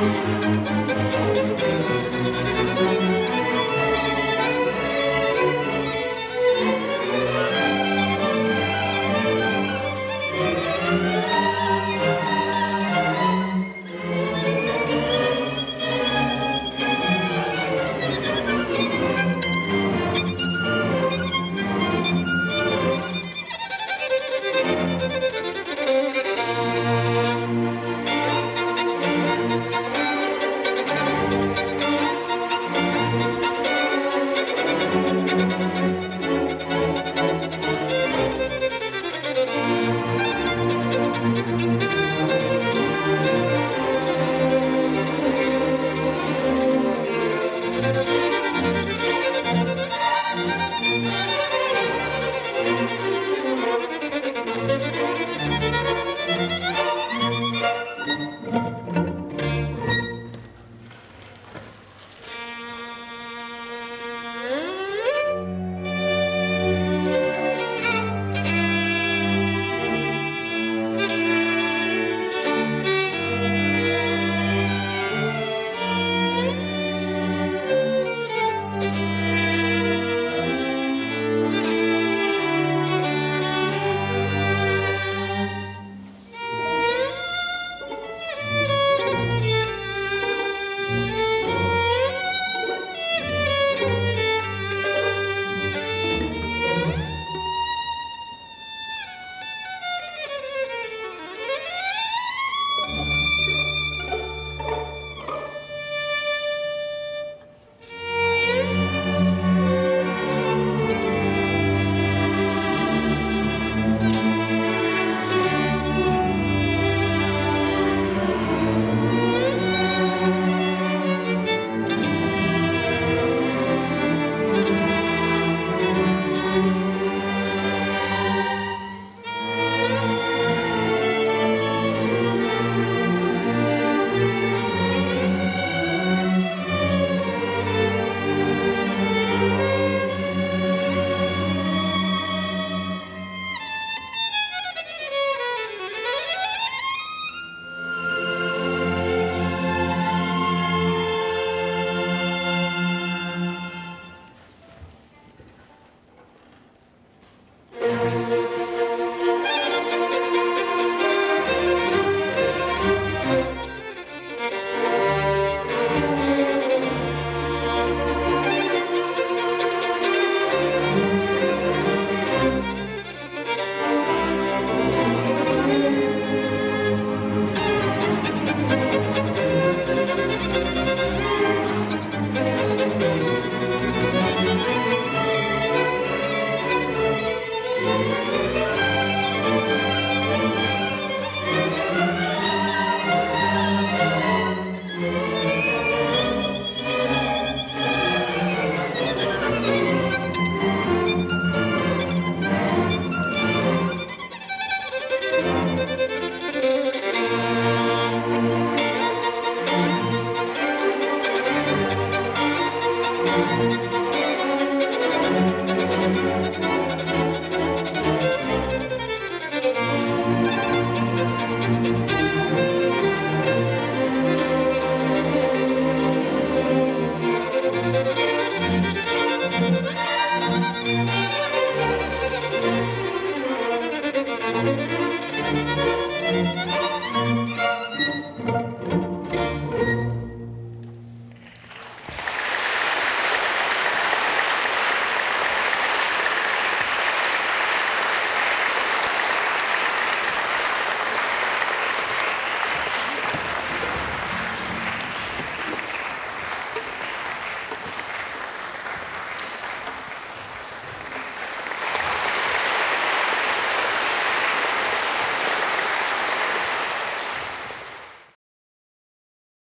Música